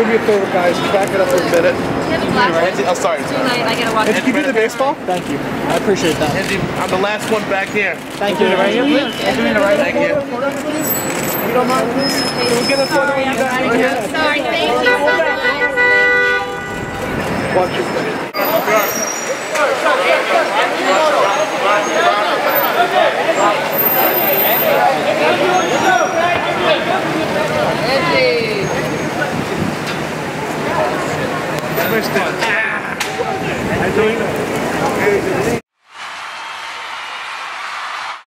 do me a favor, guys. Back it up for a minute. Angie, oh, sorry. I gotta watch Can you do the baseball? Thank you. I appreciate that. Angie, I'm the last one back here. Thank you. Right here, please. Thank you. If you don't mind, please. Can we get a photo of you guys right here? Sorry, thank you. Watch your understand. Ah. I don't